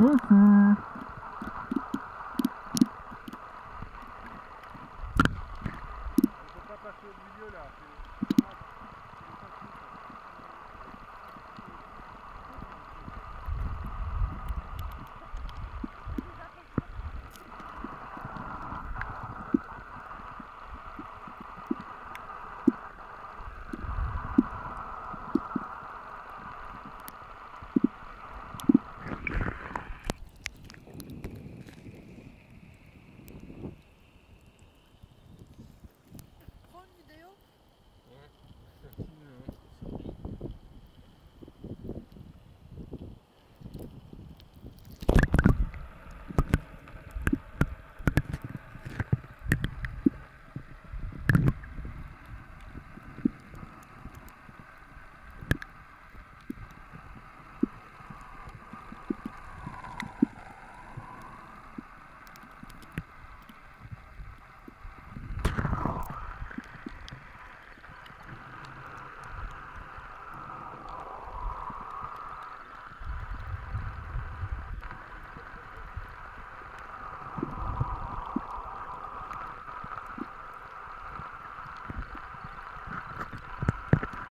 Mhm. Il faut pas passer au milieu là.